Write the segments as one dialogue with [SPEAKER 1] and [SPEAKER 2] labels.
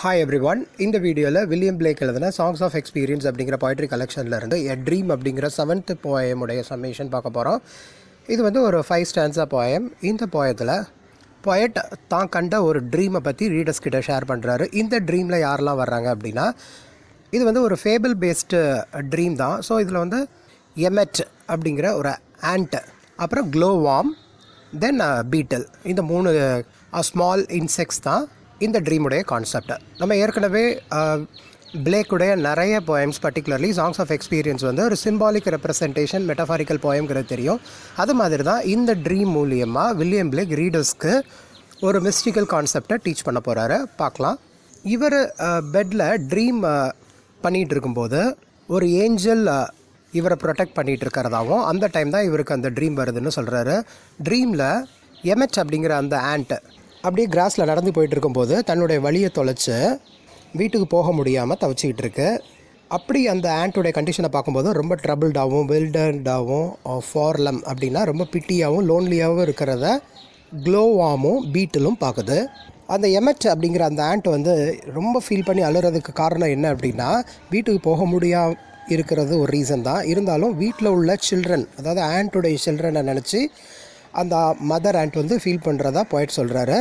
[SPEAKER 1] Hi every one இந்த வீடியோவில் William Blake எழுதின சாங்ஸ் ஆஃப் எக்ஸ்பீரியன்ஸ் அப்படிங்கிற பாய்ட்ரி கலெக்ஷன்லேருந்து எ ட்ரீம் அப்படிங்கிற செவன்த் போயமுடைய சம்மேஷன் பார்க்க போகிறோம் இது வந்து ஒரு ஃபைவ் ஸ்டான்ஸா போயம் இந்த போயத்தில் பொயட் தான் கண்ட ஒரு ட்ரீமை பற்றி ரீடர்ஸ் கிட்ட ஷேர் பண்ணுறாரு இந்த ட்ரீமில் யாரெல்லாம் வர்றாங்க அப்படின்னா இது வந்து ஒரு ஃபேபிள் பேஸ்டு ட்ரீம் தான். ஸோ இதில் வந்து எமெட் அப்படிங்கிற ஒரு ஆண்ட் அப்புறம் க்ளோவாம் தென் பீட்டல் இந்த மூணு uh, ஸ்மால் இன்செக்ட்ஸ் தான். இந்த ட்ரீமுடைய கான்செப்ட் நம்ம ஏற்கனவே பிளேக்குடைய நிறைய poems particularly songs of experience வந்து ஒரு சிம்பாலிக் ரெப்ரசன்டேஷன் மெட்டஃபாரிக்கல் போயம்ங்கிறது தெரியும். அது மாதிரி தான் இந்த ட்ரீம் மூலியமாக வில்லியம் பிளேக் ரீடர்ஸ்க்கு ஒரு மிஸ்டிக்கல் கான்செப்டை டீச் பண்ண போகிறாரு பார்க்கலாம். இவர் பெட்டில் ட்ரீம் பண்ணிகிட்டு இருக்கும்போது ஒரு ஏஞ்சல் இவரை ப்ரொடெக்ட் பண்ணிகிட்டு இருக்கிறதாகவும் அந்த டைம் தான் இவருக்கு அந்த ட்ரீம் வருதுன்னு சொல்கிறாரு ட்ரீமில் எம்எச் அப்படிங்கிற அந்த ஆண்ட்டு அப்படியே கிராஸில் நடந்து போயிட்டு இருக்கும்போது தன்னுடைய வழியை தொலைச்சி வீட்டுக்கு போக முடியாமல் தவச்சிக்கிட்டு இருக்கு அப்படி அந்த ஆண்ட்டுடைய கண்டிஷனை பார்க்கும்போது ரொம்ப ட்ரபிள்டாகவும் வெல்டர்டாகவும் ஃபார்லம் அப்படின்னா ரொம்ப பிட்டியாகவும் லோன்லியாகவும் இருக்கிறத க்ளோவாமும் பீட்டிலும் பார்க்குது. அந்த எமெட் அப்படிங்கிற அந்த ஆண்ட் வந்து ரொம்ப ஃபீல் பண்ணி அழுறதுக்கு காரணம் என்ன அப்படின்னா வீட்டுக்கு போக முடியா இருக்கிறது ஒரு ரீசன் தான். இருந்தாலும் வீட்டில் உள்ள சில்ட்ரன் அதாவது ஆண்ட்டுடைய சில்ட்ரனை நினச்சி அந்த மதர் ஆண்ட் வந்து ஃபீல் பண்ணுறதா போயிட்டு சொல்கிறாரு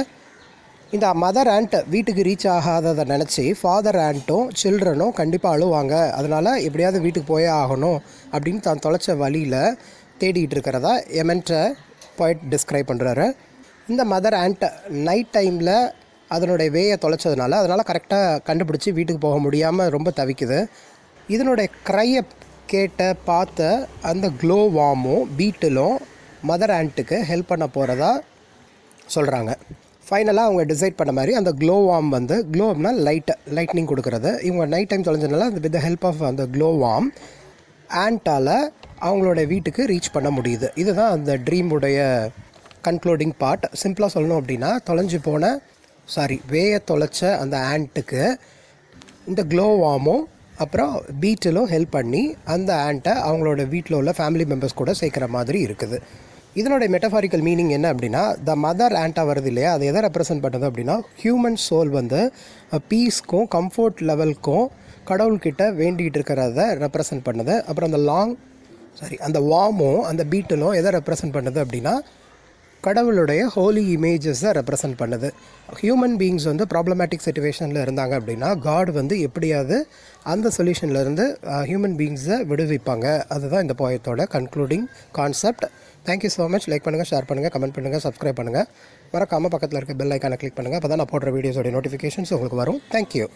[SPEAKER 1] இந்த மதர் ஆண்ட் வீட்டுக்கு ரீச் ஆகாததை நினச்சி ஃபாதர் ஆண்ட்டும் சில்ட்ரனும் கண்டிப்பாக அழுவாங்க. அதனால் எப்படியாவது வீட்டுக்கு போயே ஆகணும் அப்படின்னு தான் தொலைச்ச வழியில் தேடிக்கிட்டு இருக்கிறதா எமெண்ட்டை போயிட் டிஸ்கிரைப் பண்ணுறாரு இந்த மதர் ஆண்ட் நைட் டைமில் அதனுடைய வேயை தொலைச்சதுனால அதனால் கரெக்டாக கண்டுபிடிச்சி வீட்டுக்கு போக முடியாமல் ரொம்ப தவிக்குது. இதனுடைய க்ரையை கேட்ட பார்த்த அந்த க்ளோ வாமும் பீட்டிலும் மதர் ஆண்ட்டுக்கு ஹெல்ப் பண்ண போகிறதா சொல்கிறாங்க ஃபைனலாக அவங்க டிசைட் பண்ண மாதிரி அந்த க்ளோ வார்ம் வந்து க்ளோம்னால் லைட்டை லைட்னிங் கொடுக்குறது. இவங்க நைட் டைம் தொலைஞ்சதுனால அந்த வித் ஹெல்ப் ஆஃப் அந்த க்ளோ வார்ம் ஆண்ட்டால் அவங்களோட வீட்டுக்கு ரீச் பண்ண முடியுது. இதுதான் அந்த ட்ரீமுடைய கன்க்ளூடிங் பார்ட் சிம்பிளாக சொல்லணும் அப்படின்னா தொலைஞ்சு போன சாரி வேய தொலைச்ச அந்த ஆண்ட்டுக்கு இந்த க்ளோவாமும் அப்புறம் பீட்டிலும் ஹெல்ப் பண்ணி அந்த ஆண்ட்டை அவங்களோட வீட்டில் உள்ள ஃபேமிலி மெம்பர்ஸ் கூட சேர்க்குற மாதிரி இருக்குது. இதனுடைய மெட்டஃபாரிக்கல் மீனிங் என்ன அப்படின்னா த மதர் ஆண்ட்டாக வருது இல்லையா? அதை எதை ரெப்ரசென்ட் பண்ணுது அப்படின்னா ஹியூமன் சோல் வந்து பீஸ்க்கும் கம்ஃபர்ட் லெவலுக்கும் கடவுள்கிட்ட வேண்டிகிட்டு இருக்கிறத ரெப்ரசன்ட் பண்ணுது. அப்புறம் அந்த லாங் சாரி அந்த வாமும் அந்த பீட்டிலும் எதை ரெப்ரசன்ட் பண்ணுது அப்படின்னா கடவுளுடைய ஹோலி இமேஜஸை ரெப்ரசன்ட் பண்ணுது. ஹியூமன் பீயிங்ஸ் வந்து ப்ராப்ளமேட்டிக் சுச்சுவேஷனில் இருந்தாங்க அப்படின்னா காட் வந்து எப்படியாவது அந்த சொல்யூஷன்லேருந்து ஹியூமன் பீயிங்ஸை விடுவிப்பாங்க. அதுதான் இந்த போயத்தோட concluding concept thank you so much like பண்ணுங்கள் ஷேர் பண்ணுங்கள் கமெண்ட் பண்ணுங்கள் சப்ஸ்கிரைப் பண்ணுங்கள் மறக்காமல் பக்கத்தில் இருக்க பெல் ஐக்கானை கிளிக் பண்ணுங்கள் அப்போ தான் நான் போடுற வீடியோஸோட நோட்டிஃபிகேஷன்ஸ் உங்களுக்கு வரும். தேங்க்யூ